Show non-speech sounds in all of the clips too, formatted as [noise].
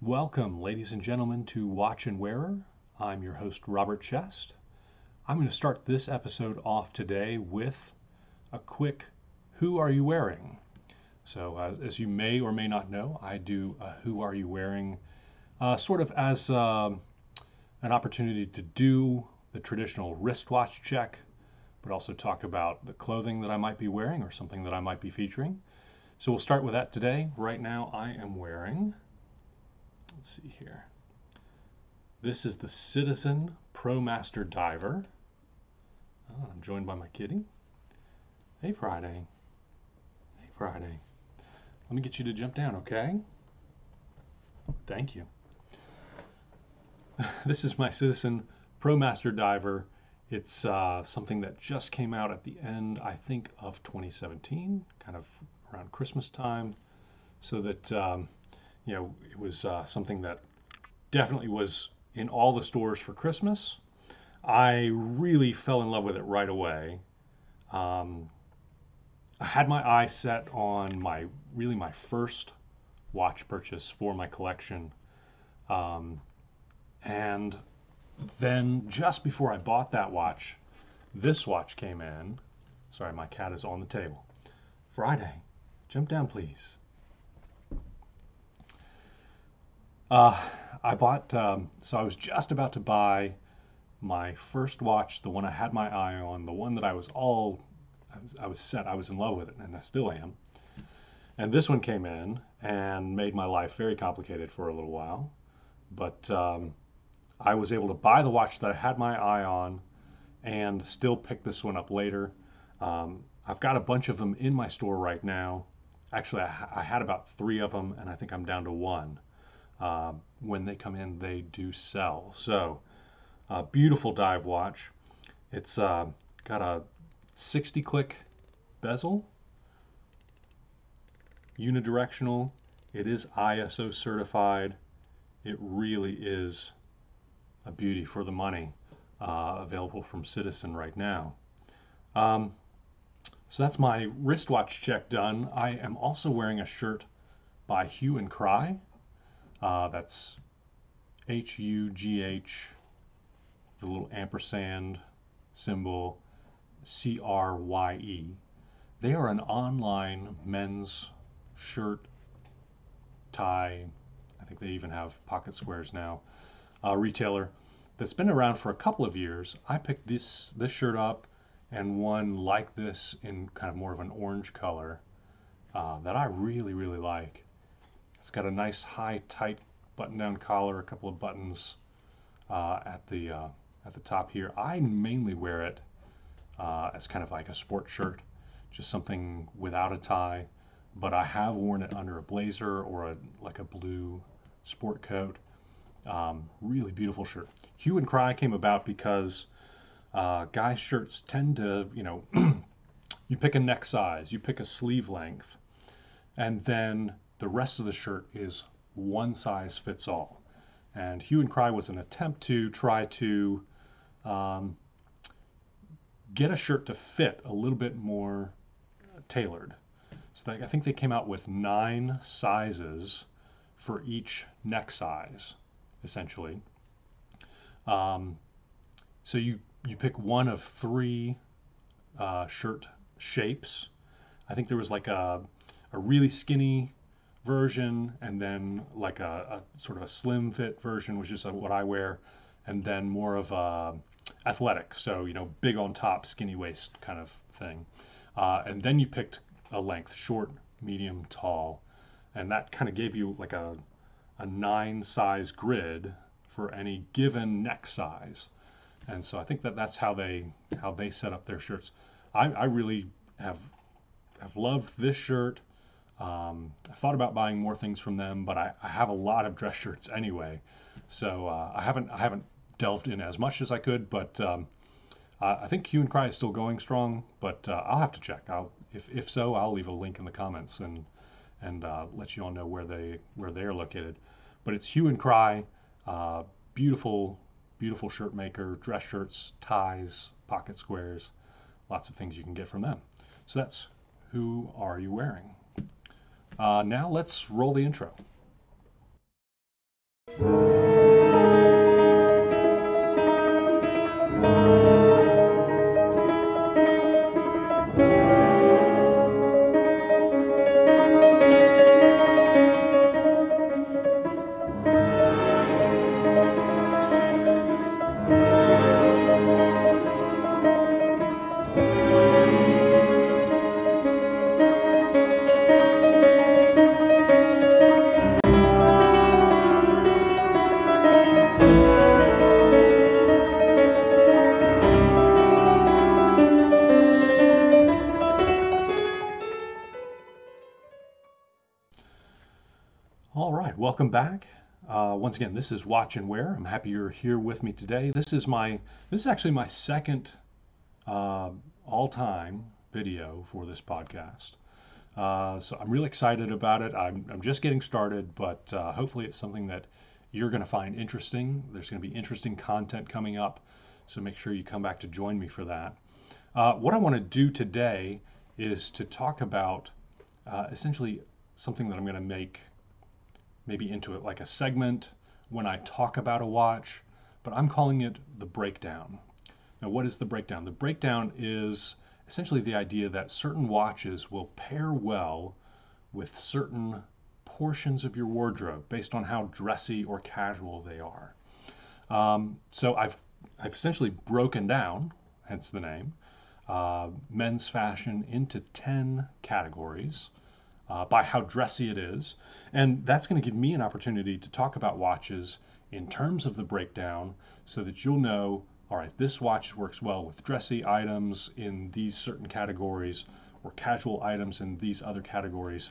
Welcome, ladies and gentlemen, to Watch and Wearer. I'm your host, Robert Chest. I'm going to start this episode off today with a quick Who Are You Wearing? So, uh, as you may or may not know, I do a Who Are You Wearing uh, sort of as um, an opportunity to do the traditional wristwatch check, but also talk about the clothing that I might be wearing or something that I might be featuring. So, we'll start with that today. Right now, I am wearing Let's see here. This is the Citizen ProMaster Diver. Oh, I'm joined by my kitty. Hey, Friday. Hey, Friday. Let me get you to jump down, okay? Thank you. [laughs] this is my Citizen ProMaster Diver. It's uh, something that just came out at the end, I think, of 2017, kind of around Christmas time, so that um, you know, it was uh, something that definitely was in all the stores for Christmas. I really fell in love with it right away. Um, I had my eye set on my really my first watch purchase for my collection. Um, and then just before I bought that watch, this watch came in. Sorry, my cat is on the table. Friday, jump down, please. Uh, I bought, um, so I was just about to buy my first watch, the one I had my eye on, the one that I was all, I was, I was set, I was in love with it, and I still am. And this one came in and made my life very complicated for a little while. But um, I was able to buy the watch that I had my eye on and still pick this one up later. Um, I've got a bunch of them in my store right now. Actually, I, I had about three of them, and I think I'm down to one. Uh, when they come in, they do sell. So, uh, beautiful dive watch. It's uh, got a 60 click bezel, unidirectional. It is ISO certified. It really is a beauty for the money. Uh, available from Citizen right now. Um, so that's my wristwatch check done. I am also wearing a shirt by Hugh and Crye. Uh, that's H U G H, the little ampersand symbol, C R Y E. They are an online men's shirt, tie, I think they even have pocket squares now, uh, retailer that's been around for a couple of years. I picked this this shirt up and one like this in kind of more of an orange color uh, that I really really like. It's got a nice high tight button-down collar, a couple of buttons uh, at the uh, at the top here. I mainly wear it uh, as kind of like a sport shirt, just something without a tie. But I have worn it under a blazer or a like a blue sport coat. Um, really beautiful shirt. Hugh and Crye came about because uh, guys' shirts tend to, you know, [clears throat] you pick a neck size, you pick a sleeve length, and then the rest of the shirt is one size fits all. And Hugh and Crye was an attempt to try to um, get a shirt to fit a little bit more tailored. So they, I think they came out with nine sizes for each neck size, essentially. Um, so you you pick one of three uh, shirt shapes. I think there was like a a really skinny version, and then like a, a sort of a slim fit version, which is what I wear, and then more of a athletic, so you know, big on top, skinny waist kind of thing. Uh, and then you picked a length, short, medium, tall, and that kind of gave you like a a nine size grid for any given neck size. And so I think that that's how they how they set up their shirts. I, I really have have loved this shirt. Um, I thought about buying more things from them, but I, I have a lot of dress shirts anyway, so uh, I haven't I haven't delved in as much as I could. But um, I think Hugh and Crye is still going strong, but uh, I'll have to check. I'll if if so, I'll leave a link in the comments and and uh, let you all know where they where they are located. But it's Hugh and Crye, uh, beautiful beautiful shirt maker, dress shirts, ties, pocket squares, lots of things you can get from them. So that's who are you wearing? Uh, now let's roll the intro. Welcome back. Uh, once again, this is Watch and Wear. I'm happy you're here with me today. This is my this is actually my second uh, all-time video for this podcast. Uh, so I'm really excited about it. I'm, I'm just getting started, but uh, hopefully it's something that you're going to find interesting. There's going to be interesting content coming up, so make sure you come back to join me for that. Uh, what I want to do today is to talk about uh, essentially something that I'm going to make maybe into it like a segment when I talk about a watch, but I'm calling it the breakdown. Now, what is the breakdown? The breakdown is essentially the idea that certain watches will pair well with certain portions of your wardrobe based on how dressy or casual they are. Um, so I've, I've essentially broken down, hence the name, uh, men's fashion into 10 categories uh, by how dressy it is. And that's going to give me an opportunity to talk about watches in terms of the breakdown so that you'll know all right, this watch works well with dressy items in these certain categories or casual items in these other categories.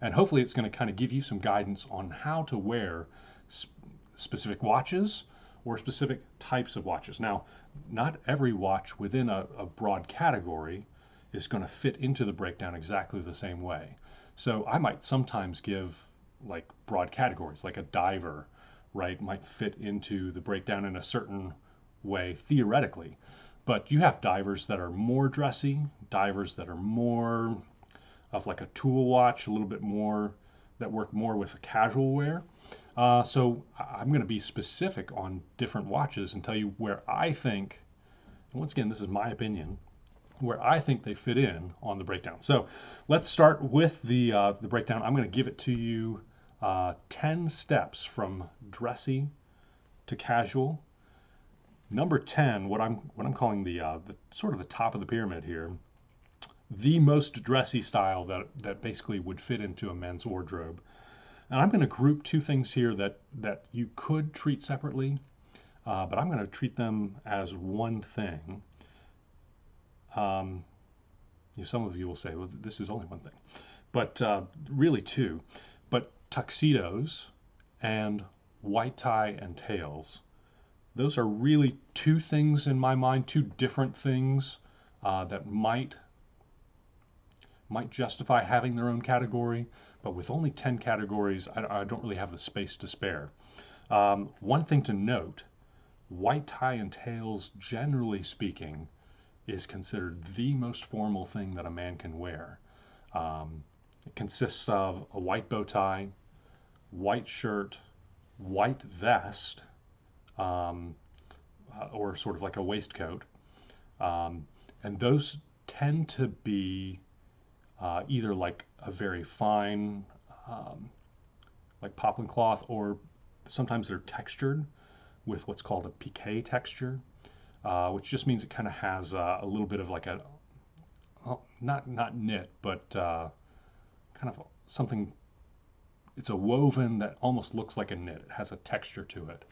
And hopefully, it's going to kind of give you some guidance on how to wear sp- specific watches or specific types of watches. Now, not every watch within a, a broad category is going to fit into the breakdown exactly the same way. So I might sometimes give like broad categories, like a diver, right, might fit into the breakdown in a certain way theoretically. But you have divers that are more dressy, divers that are more of like a tool watch, a little bit more that work more with casual wear. Uh, so I'm going to be specific on different watches and tell you where I think, and once again, this is my opinion, where I think they fit in on the breakdown. So let's start with the, uh, the breakdown. I'm going to give it to you uh, 10 steps from dressy to casual. Number 10, what I'm, what I'm calling the, uh, the sort of the top of the pyramid here, the most dressy style that, that basically would fit into a men's wardrobe. And I'm going to group two things here that, that you could treat separately, uh, but I'm going to treat them as one thing. Um, some of you will say, well, this is only one thing, but uh, really two. But tuxedos and white tie and tails, those are really two things in my mind, two different things uh, that might might justify having their own category, but with only 10 categories, I, I don't really have the space to spare. Um, one thing to note white tie and tails, generally speaking, is considered the most formal thing that a man can wear. Um, it consists of a white bow tie, white shirt, white vest, um, uh, or sort of like a waistcoat. Um, and those tend to be uh, either like a very fine, um, like poplin cloth, or sometimes they're textured with what's called a pique texture uh, which just means it kind of has uh, a little bit of like a, well, not not knit, but uh, kind of something. It's a woven that almost looks like a knit. It has a texture to it.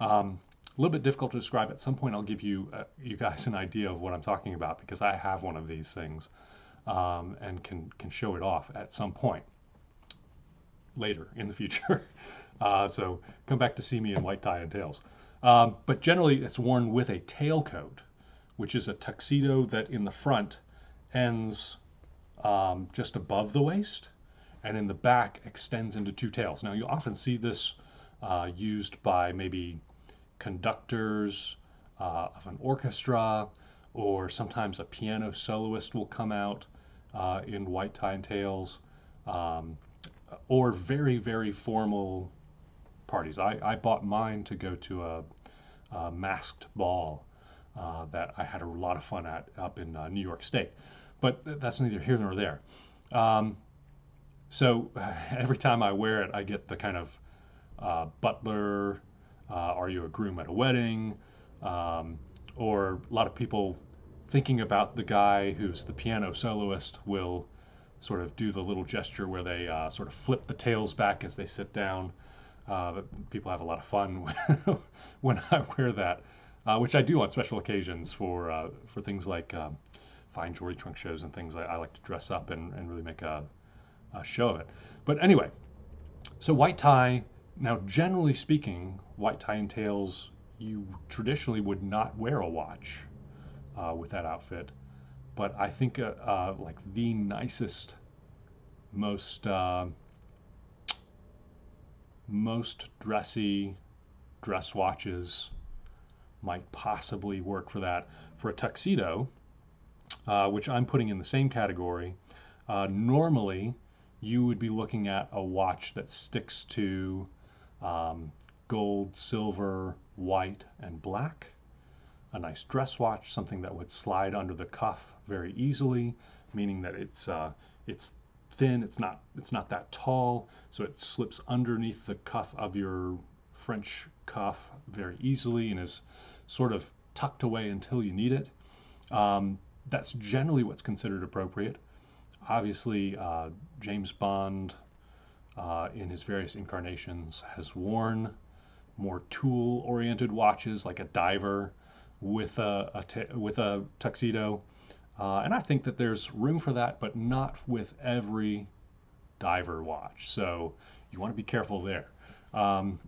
Um, a little bit difficult to describe. At some point, I'll give you uh, you guys an idea of what I'm talking about because I have one of these things um, and can can show it off at some point later in the future. [laughs] Uh, so come back to see me in white tie and tails. Um, but generally, it's worn with a tailcoat, which is a tuxedo that in the front ends um, just above the waist and in the back extends into two tails. Now, you often see this uh, used by maybe conductors uh, of an orchestra, or sometimes a piano soloist will come out uh, in white tie and tails, um, or very, very formal parties. I, I bought mine to go to a, a masked ball uh, that I had a lot of fun at up in uh, New York State. But that's neither here nor there. Um, so [laughs] every time I wear it, I get the kind of uh, butler, uh, are you a groom at a wedding? Um, or a lot of people thinking about the guy who's the piano soloist will sort of do the little gesture where they uh, sort of flip the tails back as they sit down. Uh, people have a lot of fun [laughs] when I wear that, uh, which I do on special occasions for uh, for things like um, fine jewelry trunk shows and things. I, I like to dress up and, and really make a, a show of it. But anyway, so white tie. Now, generally speaking, white tie entails you traditionally would not wear a watch uh, with that outfit. But I think uh, uh, like the nicest, most uh, most dressy dress watches might possibly work for that. For a tuxedo, uh, which I'm putting in the same category, uh, normally you would be looking at a watch that sticks to um, gold, silver, white, and black. A nice dress watch, something that would slide under the cuff very easily, meaning that it's uh, it's thin, it's not it's not that tall, so it slips underneath the cuff of your French cuff very easily and is sort of tucked away until you need it. Um, that's generally what's considered appropriate. Obviously, uh, James Bond, uh, in his various incarnations, has worn more tool-oriented watches, like a diver with a, a with a tuxedo. Uh, and I think that there's room for that, but not with every diver watch. So you want to be careful there. Um,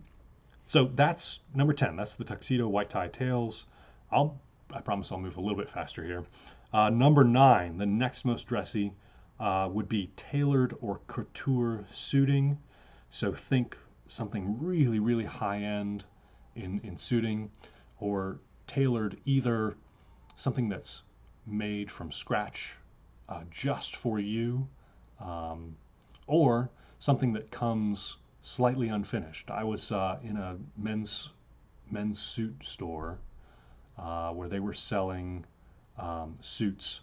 so that's number 10. That's the tuxedo white tie tails. I'll, I promise I'll move a little bit faster here. Uh, number nine, the next most dressy, uh, would be tailored or couture suiting. So think something really, really high end in, in suiting or tailored either something that's made from scratch uh, just for you um, or something that comes slightly unfinished. I was uh, in a men's men's suit store uh, where they were selling um, suits,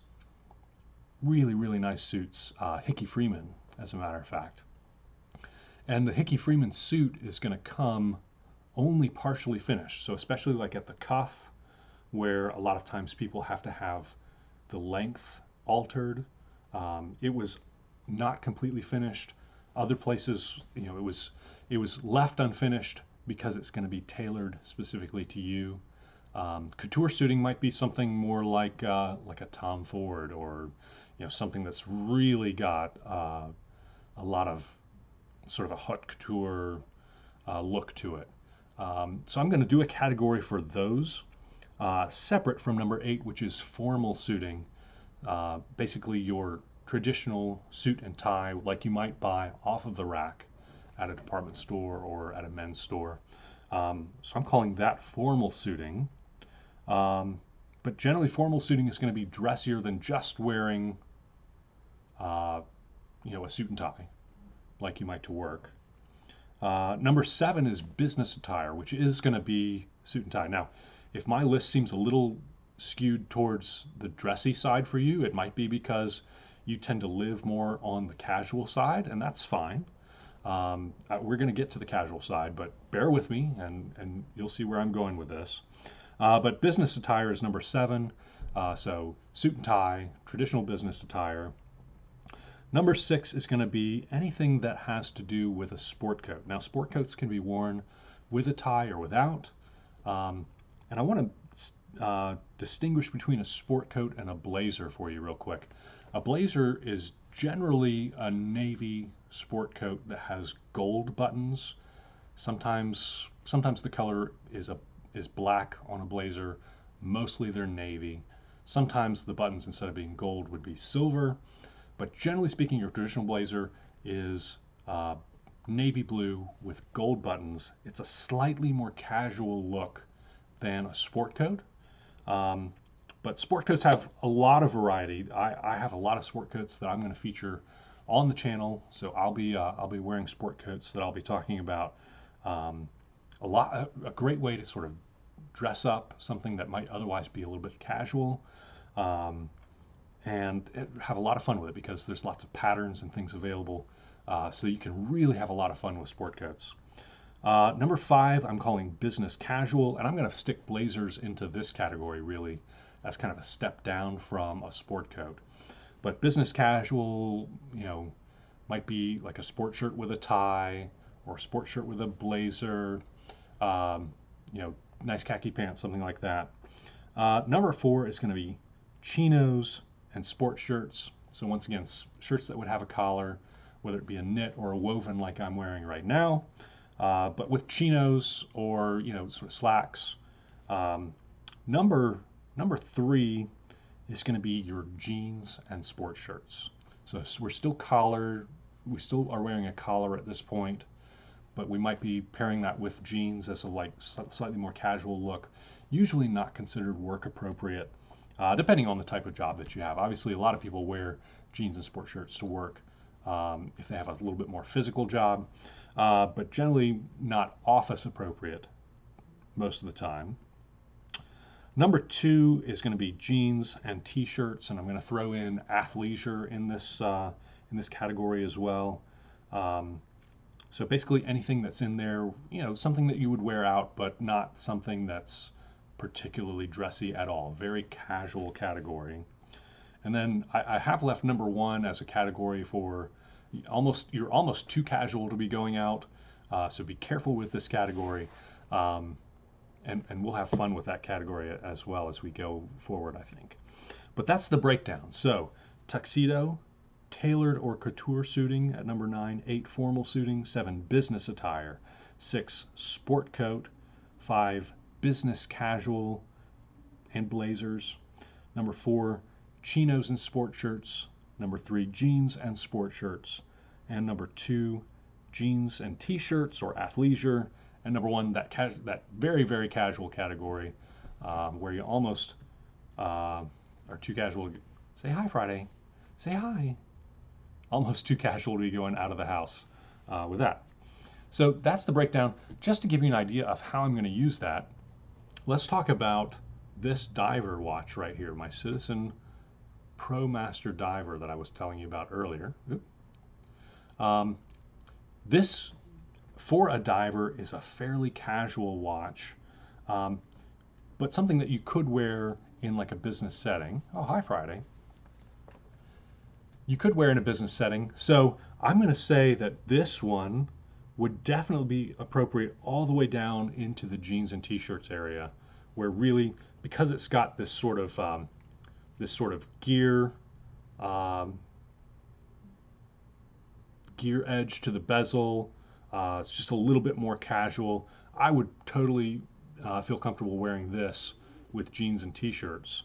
really really nice suits. Uh, Hickey Freeman, as a matter of fact, and the Hickey Freeman suit is going to come only partially finished. So especially like at the cuff, where a lot of times people have to have the length altered. Um, it was not completely finished. Other places, you know, it was it was left unfinished because it's going to be tailored specifically to you. Um, couture suiting might be something more like uh, like a Tom Ford or you know something that's really got uh, a lot of sort of a haute couture uh, look to it. Um, so I'm going to do a category for those, uh, separate from number eight, which is formal suiting. Uh, basically, your traditional suit and tie, like you might buy off of the rack at a department store or at a men's store. Um, so I'm calling that formal suiting. Um, but generally, formal suiting is going to be dressier than just wearing, uh, you know, a suit and tie like you might to work. Uh, number seven is business attire, which is going to be suit and tie. Now, if my list seems a little skewed towards the dressy side for you, it might be because you tend to live more on the casual side, and that's fine. Um, uh, we're going to get to the casual side, but bear with me, and, and you'll see where I'm going with this. Uh, but business attire is number seven. Uh, so suit and tie, traditional business attire. Number six is going to be anything that has to do with a sport coat. Now, sport coats can be worn with a tie or without. Um, and I want to uh, distinguish between a sport coat and a blazer for you real quick. A blazer is generally a navy sport coat that has gold buttons. Sometimes, sometimes the color is a is black on a blazer. Mostly they're navy. Sometimes the buttons instead of being gold would be silver. But generally speaking, your traditional blazer is uh, navy blue with gold buttons. It's a slightly more casual look than a sport coat. Um, but sport coats have a lot of variety. I, I have a lot of sport coats that I'm going to feature on the channel. So I'll be uh, I'll be wearing sport coats that I'll be talking about Um, a lot, a great way to sort of dress up something that might otherwise be a little bit casual, um, and have a lot of fun with it because there's lots of patterns and things available. Uh, so you can really have a lot of fun with sport coats. Uh, number five, I'm calling business casual, and I'm going to stick blazers into this category really as kind of a step down from a sport coat. But business casual, you know, might be like a sport shirt with a tie or a sport shirt with a blazer, um, you know, nice khaki pants, something like that. Uh, number four is going to be chinos and sport shirts. So once again, shirts that would have a collar, whether it be a knit or a woven like I'm wearing right now, uh, but with chinos or you know sort of slacks. Um, number number three is going to be your jeans and sport shirts. So, we're still collared. We still are wearing a collar at this point but we might be pairing that with jeans as a like slightly more casual look. Usually not considered work appropriate, uh, depending on the type of job that you have. Obviously, a lot of people wear jeans and sport shirts to work um, if they have a little bit more physical job, uh, but generally not office appropriate most of the time. Number two is going to be jeans and t-shirts, and I'm going to throw in athleisure in this uh, in this category as well. Um, so basically anything that's in there, you know, something that you would wear out, but not something that's particularly dressy at all. Very casual category. And then I, I have left number one as a category for almost you're almost too casual to be going out. Uh, so be careful with this category. Um, and, and we'll have fun with that category as well as we go forward, I think. But that's the breakdown. So tuxedo, tailored or couture suiting at number nine, eight formal suiting, seven business attire, six sport coat, five business casual and blazers, number four chinos and sport shirts, number three jeans and sport shirts, and number two jeans and t-shirts or athleisure, and number one that that very very casual category um, where you almost uh, are too casual. To Say hi, Friday. Say hi almost [laughs] too casual to be going out of the house uh, with that. So that's the breakdown. Just to give you an idea of how I'm going to use that, let's talk about this diver watch right here, my Citizen Pro Master Diver that I was telling you about earlier. Um, this, for a diver, is a fairly casual watch, um, but something that you could wear in like a business setting. Oh, hi, Friday you could wear in a business setting. So I'm going to say that this one would definitely be appropriate all the way down into the jeans and t-shirts area, where really because it's got this sort of um, this sort of gear um, gear edge to the bezel. Uh, it's just a little bit more casual. I would totally uh, feel comfortable wearing this with jeans and t-shirts.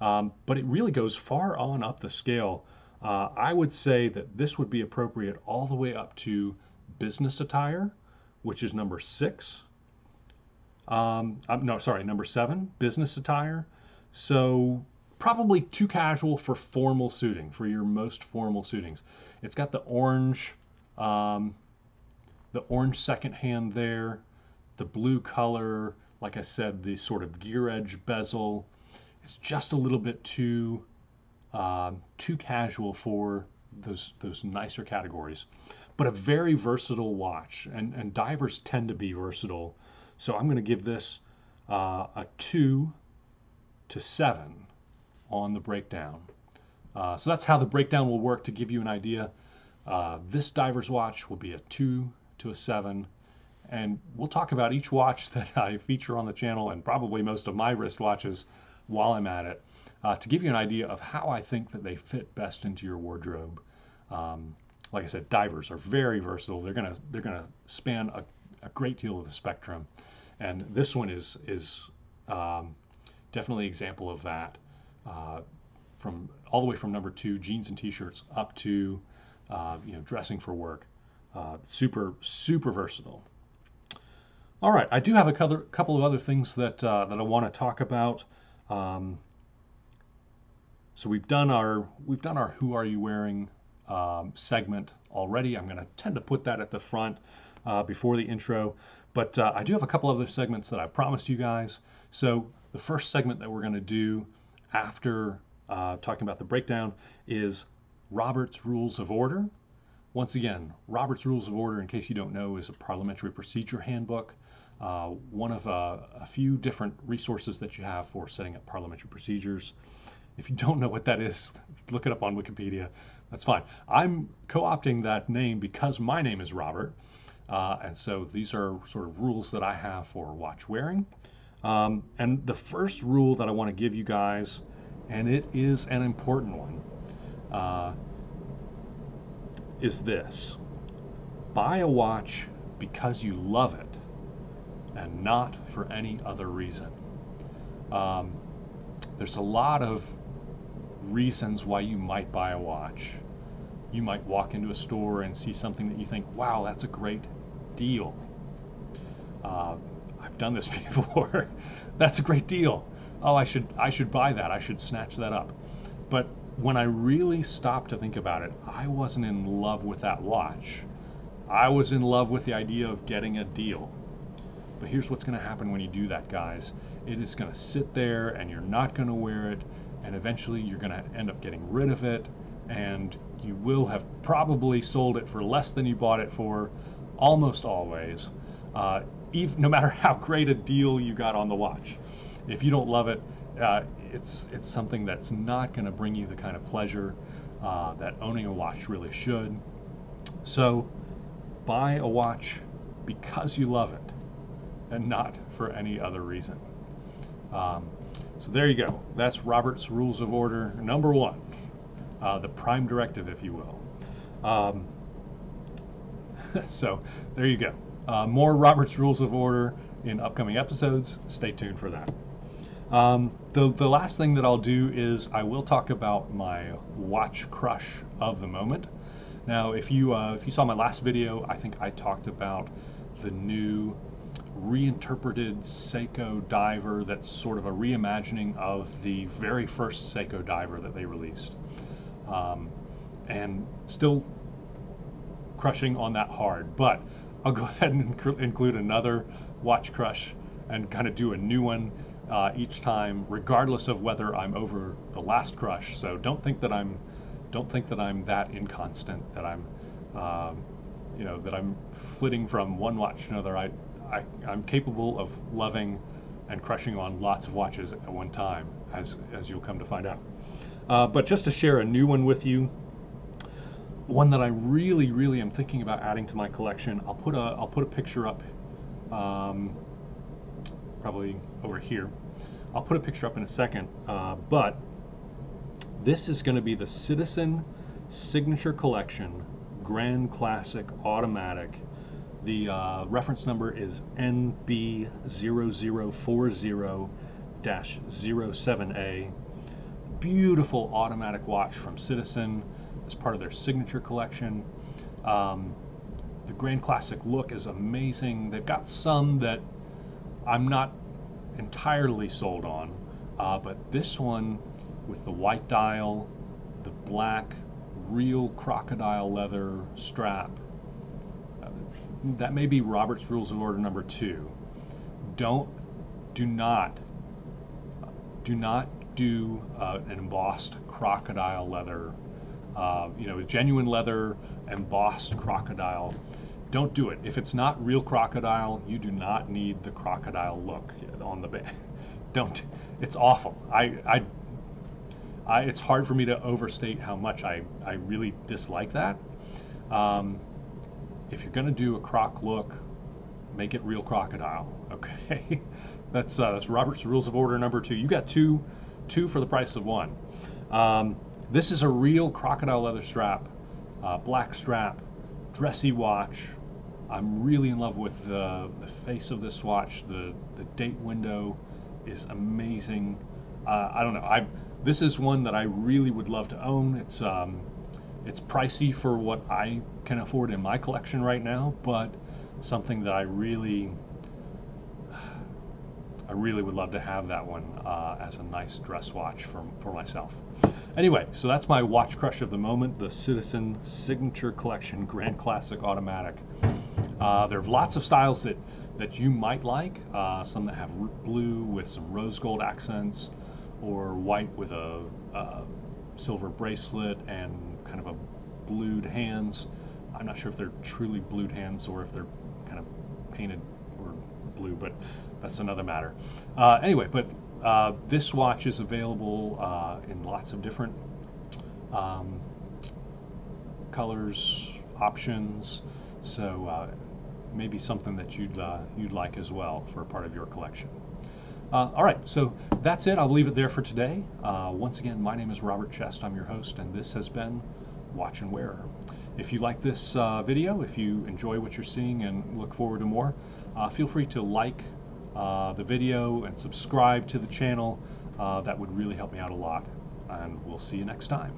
Um, but it really goes far on up the scale uh, I would say that this would be appropriate all the way up to business attire, which is number six. Um, no, sorry, number seven, business attire. So probably too casual for formal suiting, for your most formal suitings. It's got the orange, um, the orange second hand there, the blue color, like I said, the sort of gear edge bezel. It's just a little bit too um, too casual for those those nicer categories, but a very versatile watch. And and divers tend to be versatile, so I'm going to give this uh, a two to seven on the breakdown. Uh, so that's how the breakdown will work to give you an idea. Uh, this diver's watch will be a two to a seven. And we'll talk about each watch [laughs] that I feature on the channel and probably most of my wristwatches while I'm at it uh, to give you an idea of how I think that they fit best into your wardrobe. Um, like I said, divers are very versatile. They're gonna they're gonna span a, a great deal of the spectrum, and this one is is um, definitely example of that. Uh, from all the way from number two, jeans and t-shirts, up to uh, you know dressing for work. Uh, super super versatile. All right, I do have a couple of other things that uh, that I want to talk about. Um, so we've done our we've done our who are you wearing um, segment already. I'm going to tend to put that at the front uh, before the intro. But uh, I do have a couple other segments that I've promised you guys. So the first segment that we're going to do after uh, talking about the breakdown is Robert's Rules of Order. Once again, Robert's Rules of Order, in case you don't know, is a parliamentary procedure handbook. Uh, one of uh, a few different resources that you have for setting up parliamentary procedures. If you don't know what that is, [laughs] look it up on Wikipedia. That's fine. I'm co opting that name because my name is Robert. Uh, and so these are sort of rules that I have for watch wearing. Um, and the first rule that I want to give you guys, and it is an important one, uh, is this buy a watch because you love it and not for any other reason. Um, there's a lot of reasons why you might buy a watch. You might walk into a store and see something that you think, wow, that's a great deal. Uh, I've done this [laughs] before. that's a great deal. Oh, I should I should buy that. I should snatch that up. But when I really stopped to think about it, I wasn't in love with that watch. I was in love with the idea of getting a deal. But here's what's going to happen when you do that, guys. It is going to sit there and you're not going to wear it, and eventually you're going to end up getting rid of it, and you will have probably sold it for less than you bought it for almost always, uh, even, no matter [laughs] how great a deal you got on the watch. If you don't love it, uh, it's it's something that's not going to bring you the kind of pleasure uh, that owning a watch really should. So, buy a watch because you love it, and not for any other reason. Um, so there you go. That's Robert's Rules of Order number one, uh, the prime directive, if you will. Um, [laughs] so there you go. Uh, more Robert's Rules of Order in upcoming episodes. Stay tuned for that. Um, the, the last thing that I'll do is I will talk about my watch crush of the moment. Now, if you uh, if you saw my last video, I think I talked about the new reinterpreted Seiko diver that's sort of a reimagining of the very first Seiko diver that they released. Um, and still crushing on that hard, but I'll go [laughs] ahead and inc- include another watch crush and kind of do a new one uh, each time, regardless of whether I'm over the last crush. So don't think that I'm don't think that I'm that inconstant that I'm um, you know that I'm flitting from one watch to another. I, I I'm capable of loving and crushing on lots of watches at one time, as as you'll come to find out. Uh, but just to share a new one with you, one that I really, really am thinking about adding to my collection. I'll put a I'll put a picture up, um, probably over here. I'll put a picture up in a second, uh, but this is going to be the Citizen Signature Collection Grand Classic Automatic. The uh, reference number is NB0040-07A. Beautiful automatic watch from Citizen as part of their signature collection. Um, the Grand Classic look is amazing. They've got some that I'm not entirely sold on, uh, but this one with the white dial, the black, real crocodile leather strap, uh, that may be Robert's Rules of Order number two. Don't, do not, do not do uh, an embossed crocodile leather uh, you know, genuine leather, embossed crocodile. Don't do it. If it's not real crocodile, you do not need the crocodile look on the band. [laughs] Don't. It's awful. I, I, I, it's hard for me to overstate how much I, I really dislike that. Um, if you're going to do a croc look, make it real crocodile. [laughs] Okay, that's uh, that's Robert's Rules of Order number two. You got two, two for the price of one. Um, this is a real crocodile leather strap, uh, black strap, dressy watch. I'm really in love with the, the face of this watch. The, the date window is amazing. Uh, I don't know. I this is one that I really would love to own. It's um, it's pricey for what I can afford in my collection right now, but something that I really really would love to have that one uh, as a nice dress watch for, for myself. Anyway, so that's my watch crush of the moment, the Citizen Signature Collection Grand Classic Automatic. Uh, there are lots of styles that, that you might like, uh, some that have blue with some rose gold accents, or white with a, a silver bracelet and kind of a blued hands. I'm not sure if they're truly blued hands or if they're kind of painted blue, but that's another matter. Uh, anyway, but uh, this watch is available uh, in lots of different um, colors, options. So uh, maybe something that you'd uh, you'd like as well for a part of your collection. Uh, all right, so that's it. I'll leave it there for today. once again, my name is Robert Chest. I'm your host, and this has been Watch and Wearer. If you like this uh, video, if you enjoy what you're seeing and look forward to more, uh, feel free to like uh, the video and subscribe to the channel. Uh, that would really help me out a lot. And we'll see you next time.